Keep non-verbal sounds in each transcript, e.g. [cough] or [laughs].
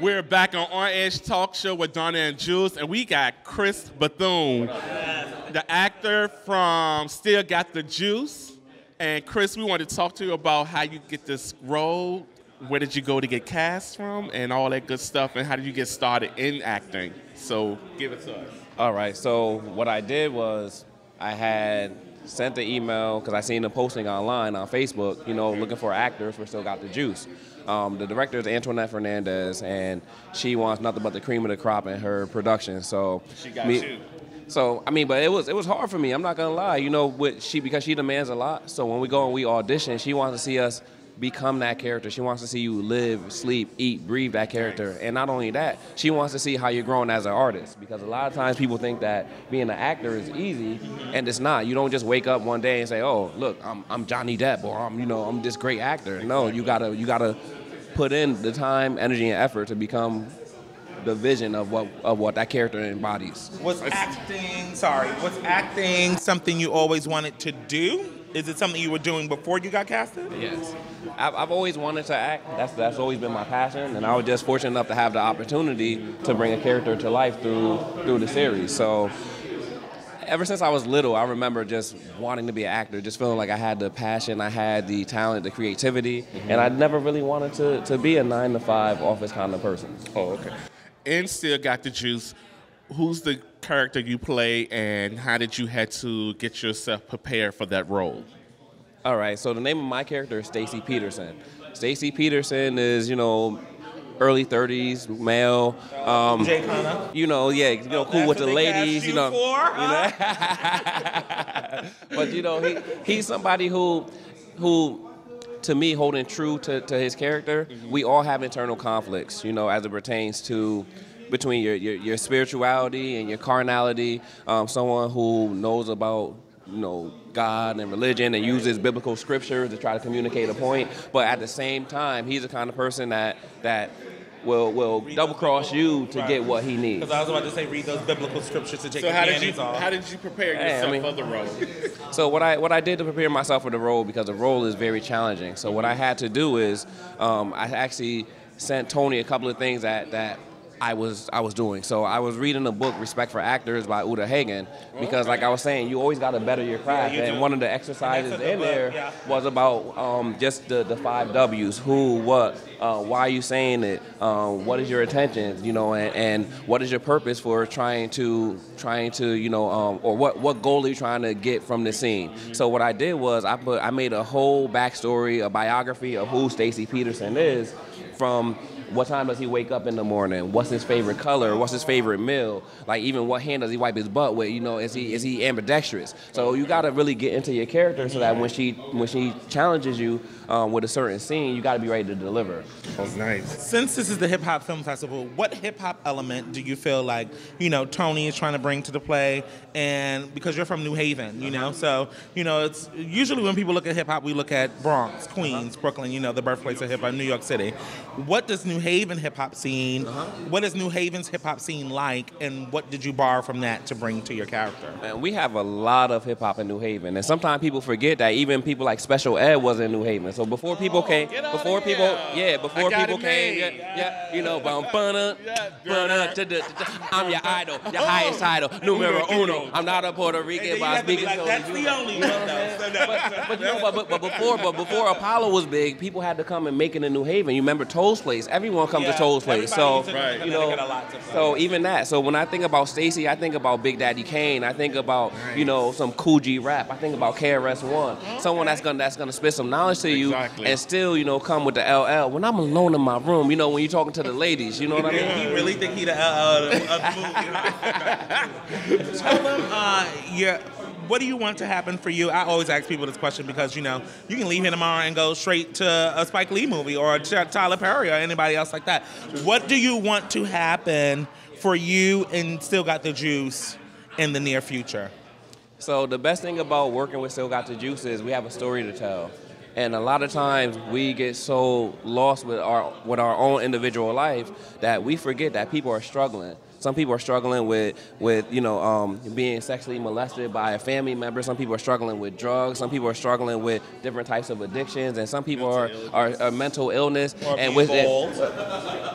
We're back on On Edge Talk Show with Darnell and Jules, and we got Chris Bethune, the actor from Still Got the Juice. And Chris, we want to talk to you about how you get this role. Where did you go to get cast from, and all that good stuff, and how did you get started in acting? So give it to us. All right. So what I did was I had sent the email because I seen the posting online on Facebook. You know, looking for actors for Still Got the Juice. Um, the director is Antoinette Fernandez, and she wants nothing but the cream of the crop in her production. So She got me- you. So I mean, but it was it was hard for me. I'm not gonna lie. You know, with she because she demands a lot. So when we go and we audition, she wants to see us become that character. She wants to see you live, sleep, eat, breathe that character. And not only that, she wants to see how you're growing as an artist. Because a lot of times people think that being an actor is easy, and it's not. You don't just wake up one day and say, "Oh, look, I'm, I'm Johnny Depp," or "I'm you know I'm this great actor." No, you gotta you gotta put in the time, energy, and effort to become the vision of what of what that character embodies. Was acting, sorry, was acting something you always wanted to do? Is it something you were doing before you got casted? Yes, I've, I've always wanted to act. That's that's always been my passion, and I was just fortunate enough to have the opportunity to bring a character to life through through the series. So. Ever since I was little, I remember just wanting to be an actor, just feeling like I had the passion, I had the talent, the creativity, mm-hmm. and I never really wanted to, to be a nine to five office kind of person. Oh, okay. And Still Got the Juice. Who's the character you play, and how did you had to get yourself prepared for that role? All right, so the name of my character is Stacy Peterson. Stacy Peterson is, you know, early 30s, male. Um, Jay Connor. you know, yeah, you know, cool That's with the what they cast ladies, you you know. for, you know? [laughs] but you know, he he's somebody who who to me holding true to, to his character, we all have internal conflicts, you know, as it pertains to between your, your, your spirituality and your carnality, um, someone who knows about you know God and religion and uses biblical scriptures to try to communicate a point, but at the same time, he's the kind of person that that will will double cross you to get what he needs. Because I was about to say, read those biblical scriptures to take So the how did you off. how did you prepare Hey, I yourself mean- for the role? [laughs] So what I what I did to prepare myself for the role because the role is very challenging. So what I had to do is um, I actually sent Tony a couple of things that that I was I was doing. So I was reading the book Respect for Actors by Uta Hagen because like I was saying, you always got to better your craft. you and do. one of the exercises in in the there yeah. was about um, just the, the five W's: who, what, uh, why are you saying it, um, what is your intention, you know, and, and what is your purpose for trying to trying to you know, um, or what what goal are you trying to get from the scene? So what I did was I put I made a whole backstory, a biography of who Stacy Peterson is, from what time does he wake up in the morning? What's his favorite color? What's his favorite meal? Like even what hand does he wipe his butt with? You know, is he is he ambidextrous? So you got to really get into your character so that when she when she challenges you um, with a certain scene, you got to be ready to deliver. That's nice. Since this is the Hip Hop Film Festival, what hip hop element do you feel like you know Tony is trying to bring to the play? And because you're from New Haven, you know, so you know it's usually when people look at hip hop, we look at Bronx, Queens, Brooklyn, you know, the birthplace of hip hop, New York City. What does New Haven hip hop scene? Uh-huh. What is New Haven's hip hop scene like? And what did you borrow from that to bring to your character? Man, we have a lot of hip hop in New Haven, and sometimes people forget that even people like Special Ed was in New Haven. So before people came, before here. people, yeah, before people came, yeah, made. yeah, you know, bum, bum, uh, Yeah. Uh, I'm your [laughs] idol, your highest idol, numero uno. I'm not a Puerto Rican, but I speak in that's the only one, though. But you know, [laughs] but, but, but before, but before Apollo was big, people had to come and make it in New Haven. You remember Toad's Place? Everyone comes Yeah, to Toad's Place. So everybody used to you know, Connecticut a lot to play. so even that. So when I think about Stacy, I think about Big Daddy Kane. I think about you know some Kool G Rap. I think about KRS One. Someone that's gonna that's gonna spit some knowledge to you Exactly. and still you know come with the LL. When I'm alone in my room, you know when you're talking to the ladies, you know what I mean? He really think he the uh, of the movie. [laughs] Tell him, uh, yeah. What do you want to happen for you? I always ask people this question because you know you can leave here tomorrow and go straight to a Spike Lee movie or a Tyler Perry or anybody else like that. What do you want to happen for you and Still Got the Juice in the near future? So the best thing about working with Still Got the Juice is we have a story to tell. And a lot of times we get so lost with our with our own individual life that we forget that people are struggling. Some people are struggling with, with you know, um, being sexually molested by a family member. Some people are struggling with drugs. Some people are struggling with different types of addictions, and some people are, are, are mental illness. Or and with it,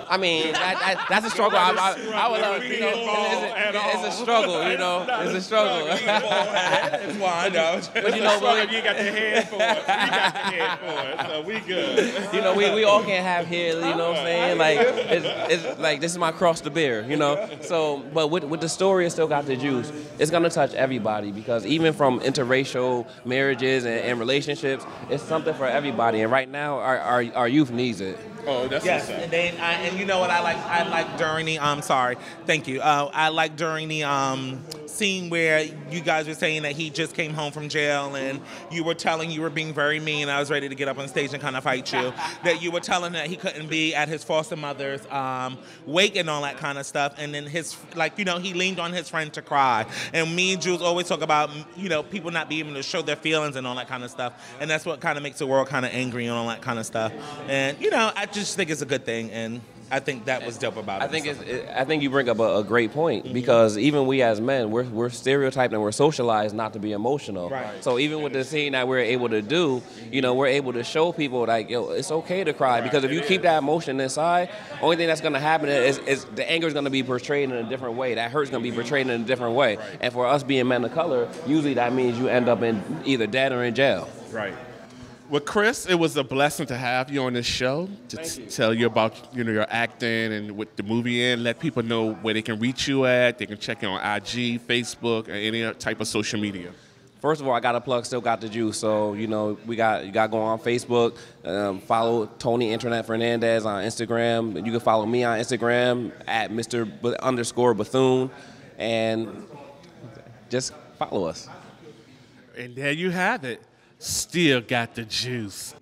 I mean, that, that, that's a struggle. I, I, I would love, you know, it's, a, it's a struggle. You know, it's a struggle. it's fine. No. but you know, you got the head for it. We got the head for it, so we good. you know, we, we all can't have hair. You know what I'm saying? Like, it's, it's like this is my cross to bear. You know. So, but with with the story, it still got the juice. It's gonna touch everybody because even from interracial marriages and, and relationships, it's something for everybody. And right now, our our, our youth needs it. Oh, that's Yes, and then I, and you know what I like? I like during the um sorry, thank you. Uh, I like during the um scene where you guys were saying that he just came home from jail and you were telling you were being very mean. I was ready to get up on stage and kind of fight you. [laughs] that you were telling that he couldn't be at his foster mother's um, wake and all that kind of stuff. And then his like you know he leaned on his friend to cry. And me and Jules always talk about you know people not being able to show their feelings and all that kind of stuff. And that's what kind of makes the world kind of angry and all that kind of stuff. And you know I just think it's a good thing and. I think that was dope about it. I think it's, stuff. it, I think you bring up a, a great point mm-hmm. because even we as men, we're, we're stereotyped and we're socialized not to be emotional. Right. So even with the scene that we're able to do, you know, we're able to show people like, yo, it's okay to cry because if you keep that emotion inside, only thing that's gonna happen is, is the anger is gonna be portrayed in a different way. That hurt's gonna be portrayed in a different way. And for us being men of color, usually that means you end up in either dead or in jail. Right. Well, Chris, it was a blessing to have you on this show to t- tell you about you know your acting and with the movie in. Let people know where they can reach you at. They can check you on IG, Facebook, or any type of social media. First of all, I got a plug Still Got the Juice. So you know we got you got going on Facebook. Um, follow Tony Antoinette Fernandez on Instagram. You can follow me on Instagram at Mr. B- underscore Bethune, and just follow us. And there you have it. Still got the juice.